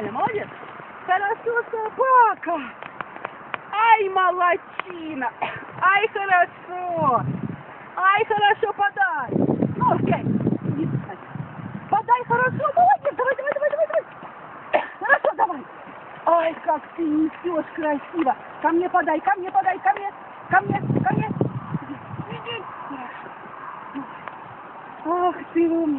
Нормально, молодец. Хорошо, собака. Ай, молодчина. Ай, хорошо. Ай, хорошо, подай. Ну, окей. Подай хорошо, молодец. Давай, давай, давай, давай, давай. Хорошо, давай. Ай, как ты несешь красиво. Ко мне подай, ко мне подай, ко мне, ко мне, ко мне. Иди, иди. Хорошо. Ах ты умник.